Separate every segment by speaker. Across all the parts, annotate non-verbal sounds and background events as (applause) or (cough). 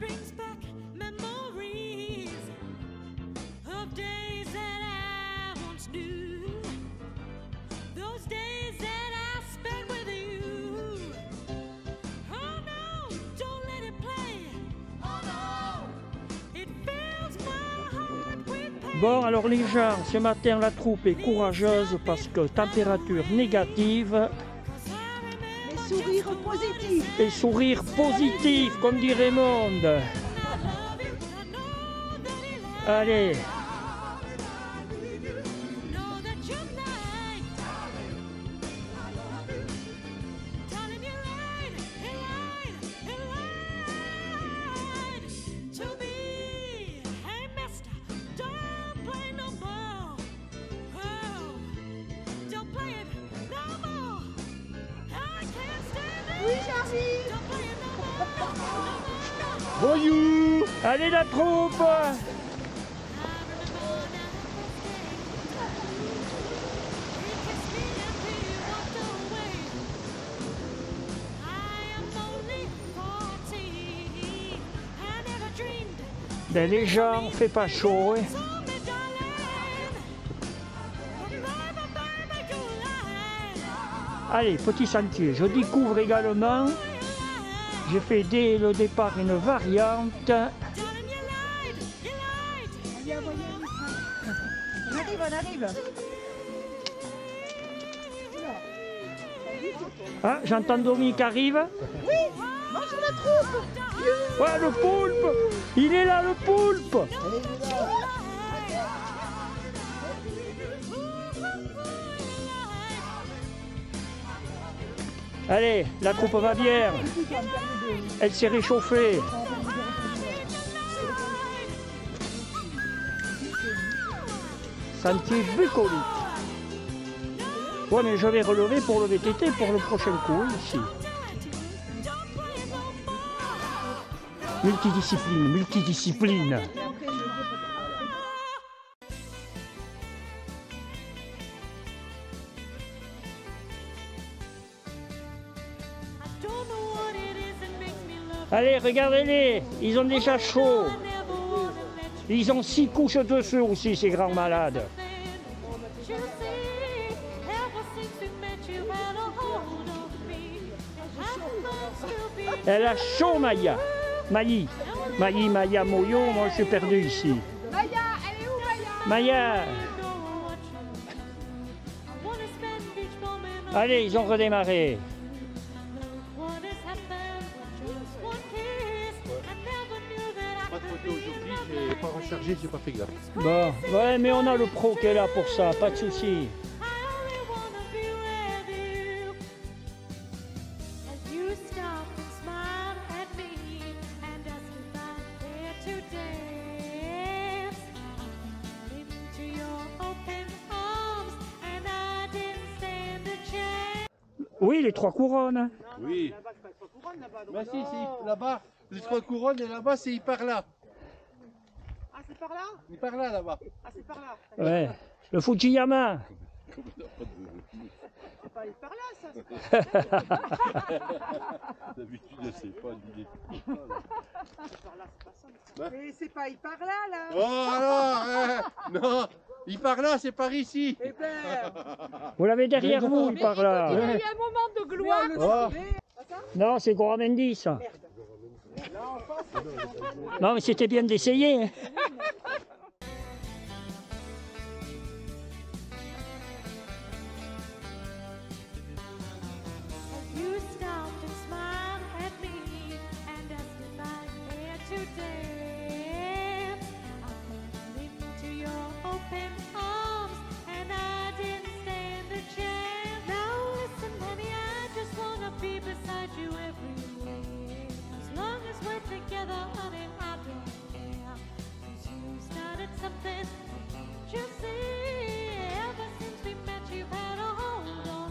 Speaker 1: Cause it brings back memories of days that I once knew. Those days that I spent with you. Oh no, don't let it play. Oh no, it fills my heart with pain.
Speaker 2: Bon, alors les gens, ce matin la troupe est courageuse parce que température négative
Speaker 3: sourires positifs.
Speaker 2: et sourire positif, comme dit Raymond.
Speaker 1: I
Speaker 3: Oui,
Speaker 2: voyou Allez la troupe Ben les gens, fait pas chaud, hein. Allez, petit sentier, je découvre également, j'ai fait dès le départ une variante.
Speaker 3: On arrive, on arrive.
Speaker 2: Ah, j'entends Dominique arrive.
Speaker 3: Bonjour la troupe.
Speaker 2: Ouais, le poulpe Il est là, le poulpe Allez, la troupe bien. Elle s'est réchauffée. Sentier bucolique. Ouais, mais je vais relever pour le VTT pour le prochain coup, ici. Multidiscipline, multidiscipline. Allez, regardez-les, ils ont déjà chaud. Ils ont six couches dessus aussi, ces grands malades. Elle a chaud, Maya. Maï. Maï, Maya, Moyo, moi je suis perdu ici.
Speaker 3: Maya, elle est où Maya?
Speaker 2: Maya Allez, ils ont redémarré.
Speaker 4: J'ai pas rechargé, j'ai pas fait gaffe.
Speaker 2: Bon, ouais, mais on a le pro qui est là pour ça, pas de souci. Oui, les trois couronnes.
Speaker 4: Oui. Bah si, c'est là-bas, les trois couronnes, et là-bas, c'est par là.
Speaker 3: C'est par là
Speaker 4: Il par là, là-bas.
Speaker 3: Ah, c'est par là.
Speaker 2: Ouais. Le Fujiyama.
Speaker 3: C'est pas par là, ça. (laughs)
Speaker 4: D'habitude, sait pas l'idée.
Speaker 3: Par là, c'est pas ça. Mais c'est pas il par là, là.
Speaker 4: Oh alors hein, Non Il par là, c'est par ici
Speaker 3: Eh ben, (laughs)
Speaker 2: Vous l'avez derrière vous, il par
Speaker 3: il y
Speaker 2: là.
Speaker 3: a eu un moment de gloire.
Speaker 4: Oh.
Speaker 2: Non, c'est Goramendi, ça. Non, mais c'était bien d'essayer.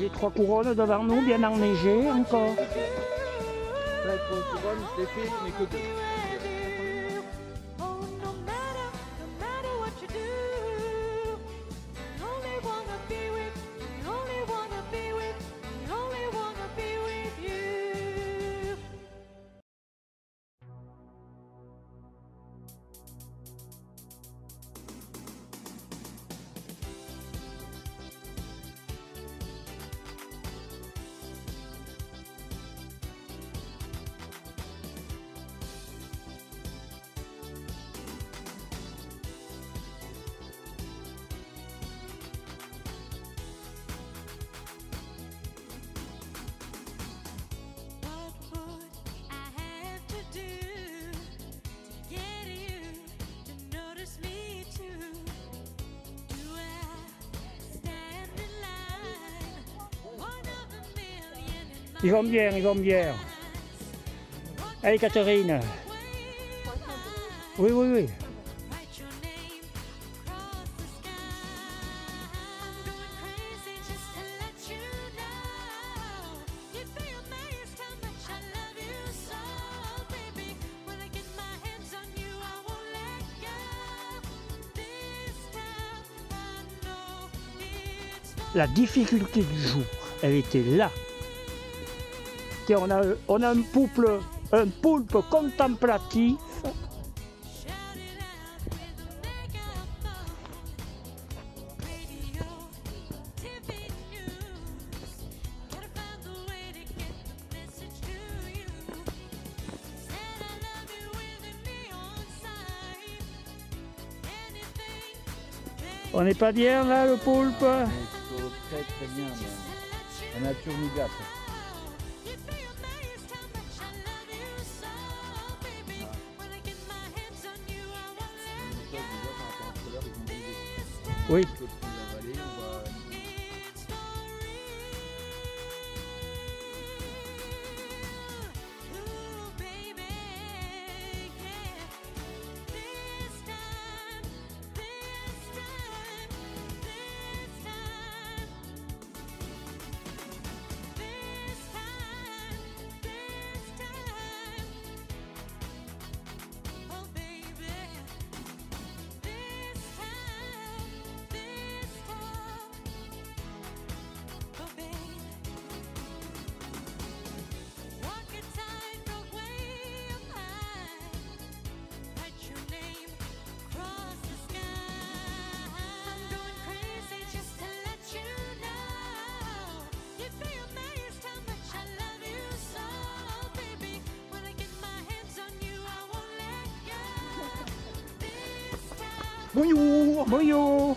Speaker 2: Les trois couronnes devant nous, bien enneigées encore. Ils vont bien, ils vont bien. Allez Catherine. Oui, oui, oui. La difficulté du jour, elle était là on a, on a un, pouple, un poulpe contemplatif. On n'est pas bien là, le poulpe?
Speaker 5: Très très bien. La nature nous gâte.
Speaker 1: 喂朋友，朋友。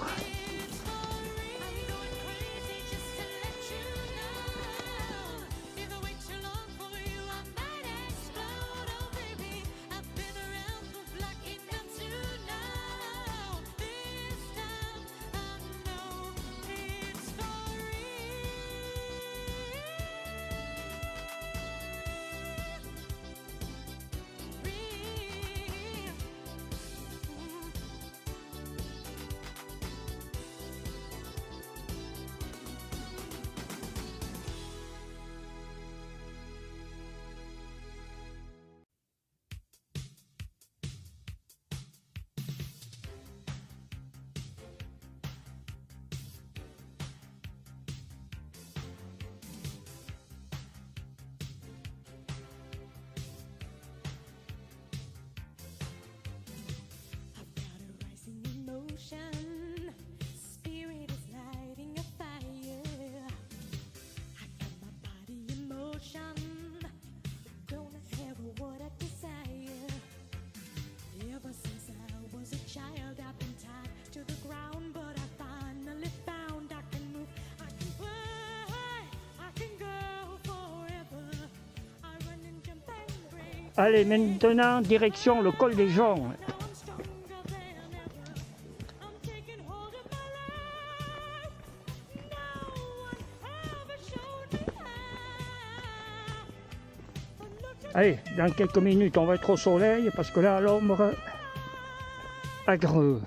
Speaker 2: Allez, maintenant, direction le col des gens. Allez, dans quelques minutes, on va être au soleil parce que là, l'ombre agreux.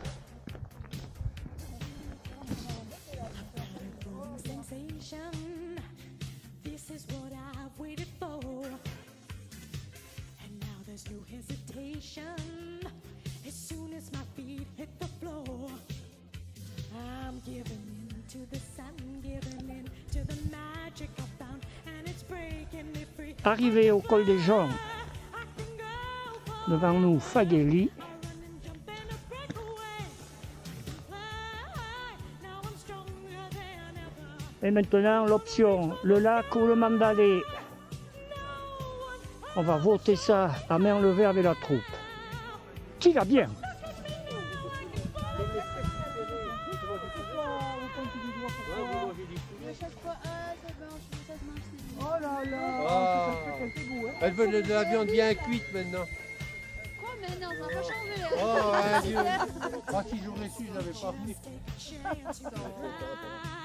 Speaker 2: Arrivé au col des Gens, devant nous Fagueli. Et maintenant l'option, le lac ou le mandalé. On va voter ça à main levée avec la troupe. Qui va bien?
Speaker 4: Elles veulent de la viande bien cuite maintenant.
Speaker 6: Quoi maintenant va changer. Hein.
Speaker 4: Oh. (laughs) Moi, si j'aurais su, je n'avais pas venu.
Speaker 1: Ah.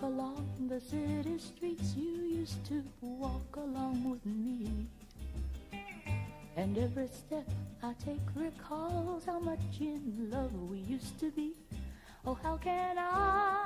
Speaker 7: On the city streets you used to walk along with me. And every step I take recalls how much in love we used to be. Oh, how can I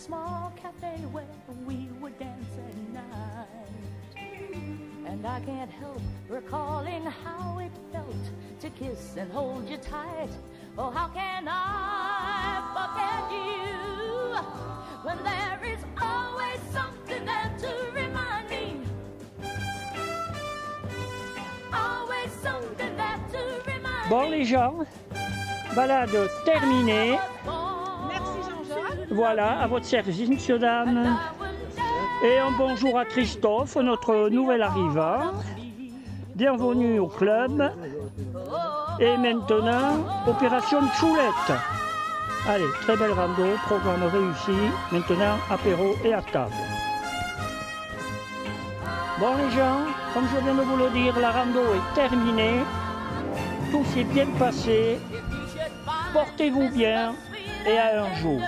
Speaker 7: small cafe where we would dance at night. And I can't help recalling how it felt to kiss and hold you tight. Oh, how can I forget you when there is always something there to remind me? Always something there to remind
Speaker 2: Bon les gens, balade terminée. Voilà, à votre service, monsieur, dame. Et un bonjour à Christophe, notre nouvel arrivant. Bienvenue au club. Et maintenant, opération Choulette. Allez, très belle rando, programme réussi. Maintenant, apéro et à table. Bon les gens, comme je viens de vous le dire, la rando est terminée. Tout s'est bien passé. Portez-vous bien et à un jour.